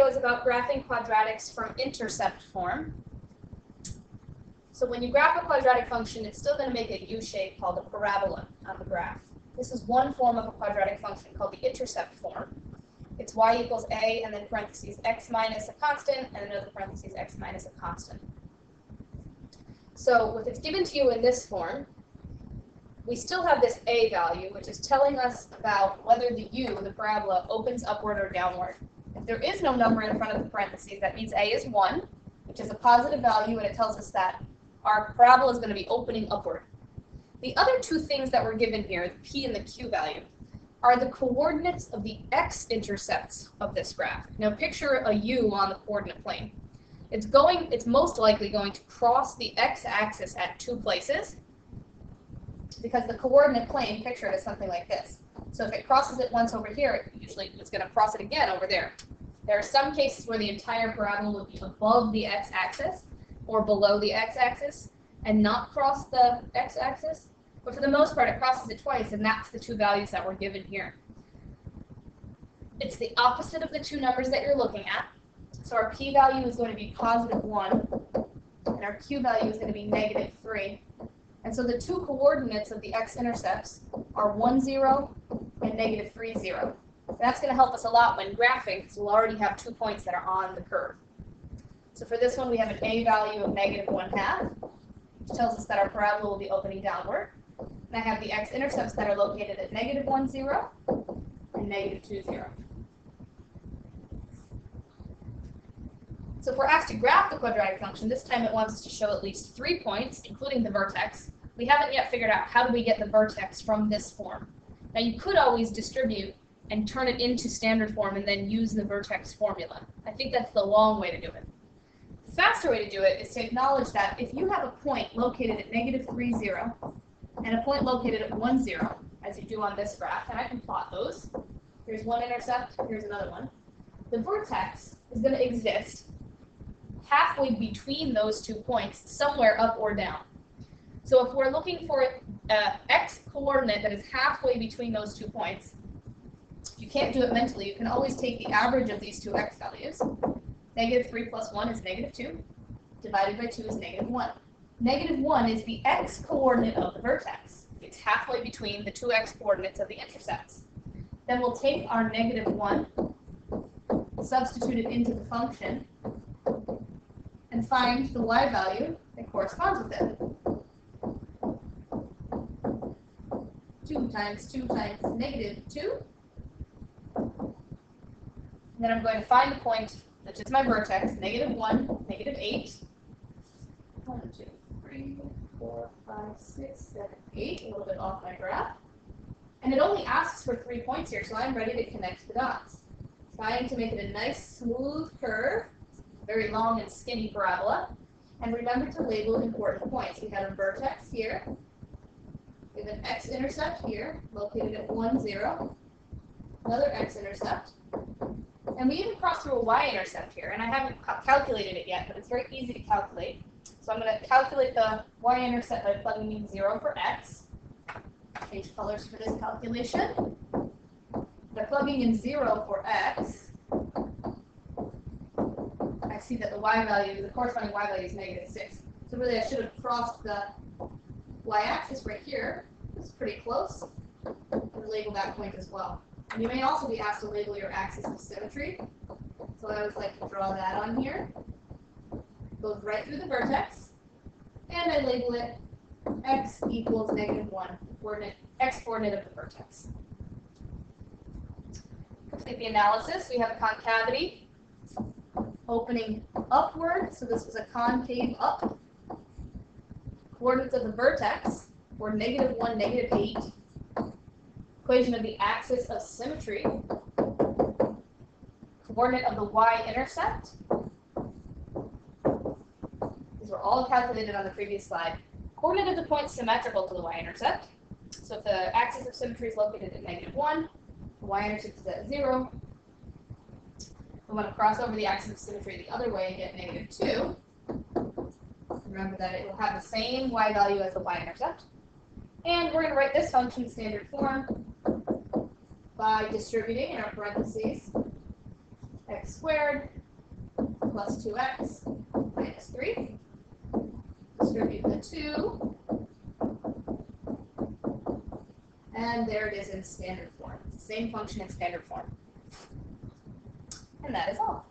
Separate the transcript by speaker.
Speaker 1: video is about graphing quadratics from intercept form. So when you graph a quadratic function, it's still going to make a U shape called a parabola on the graph. This is one form of a quadratic function called the intercept form. It's y equals a and then parentheses x minus a constant and another parentheses x minus a constant. So if it's given to you in this form, we still have this a value, which is telling us about whether the u, the parabola, opens upward or downward. If there is no number in front of the parentheses, that means a is 1, which is a positive value, and it tells us that our parabola is going to be opening upward. The other two things that were given here, the p and the q value, are the coordinates of the x-intercepts of this graph. Now picture a u on the coordinate plane. It's going, it's most likely going to cross the x-axis at two places because the coordinate plane, picture it as something like this. So if it crosses it once over here, usually it's going to cross it again over there. There are some cases where the entire parabola will be above the x-axis or below the x-axis and not cross the x-axis. But for the most part, it crosses it twice, and that's the two values that were given here. It's the opposite of the two numbers that you're looking at. So our p-value is going to be positive 1, and our q-value is going to be negative 3. And so the two coordinates of the x-intercepts are 1, 0 and negative 3, 0. And that's going to help us a lot when graphing, because we'll already have two points that are on the curve. So for this one, we have an a value of negative 1 half, which tells us that our parabola will be opening downward. And I have the x-intercepts that are located at negative 1, 0 and negative 2, 0. So if we're asked to graph the quadratic function, this time it wants us to show at least three points, including the vertex. We haven't yet figured out how do we get the vertex from this form. Now you could always distribute and turn it into standard form and then use the vertex formula. I think that's the long way to do it. The faster way to do it is to acknowledge that if you have a point located at negative 3, 0, and a point located at 1, 0, as you do on this graph, and I can plot those. Here's one intercept, here's another one. The vertex is going to exist halfway between those two points, somewhere up or down. So if we're looking for an x coordinate that is halfway between those two points, you can't do it mentally. You can always take the average of these two x values. Negative 3 plus 1 is negative 2. Divided by 2 is negative 1. Negative 1 is the x coordinate of the vertex. It's halfway between the two x coordinates of the intercepts. Then we'll take our negative 1, substitute it into the function, and find the y value that corresponds with it. 2 times 2 times negative 2. And then I'm going to find the point that is my vertex, negative 1, negative 8. 1, 2, 3, 4, 5, 6, 7, 8. A little bit off my graph. And it only asks for three points here, so I'm ready to connect the dots. Trying to make it a nice smooth curve very long and skinny parabola. And remember to label important points. We have a vertex here. We have an x-intercept here, located at 1, 0. Another x-intercept. And we even cross through a y-intercept here. And I haven't calculated it yet, but it's very easy to calculate. So I'm going to calculate the y-intercept by plugging in 0 for x. Change colors for this calculation. By plugging in 0 for x, I see that the y value, the corresponding y value is negative 6. So really I should have crossed the y-axis right here. It's pretty close. And label that point as well. And you may also be asked to label your axis of symmetry. So I always like to draw that on here. Goes right through the vertex. And I label it x equals negative 1, coordinate, x coordinate of the vertex. Complete the analysis. We have a concavity opening upward, so this was a concave up. Coordinates of the vertex were negative 1, negative 8. Equation of the axis of symmetry. Coordinate of the y-intercept. These were all calculated on the previous slide. Coordinate of the point symmetrical to the y-intercept. So if the axis of symmetry is located at negative 1, the y-intercept is at 0, we want to cross over the axis of symmetry the other way and get negative 2 remember that it will have the same y value as the y-intercept. And we're going to write this function standard form by distributing in our parentheses x squared plus 2x minus 3. Distribute the 2. And there it is in standard form. Same function in standard form. And that is all.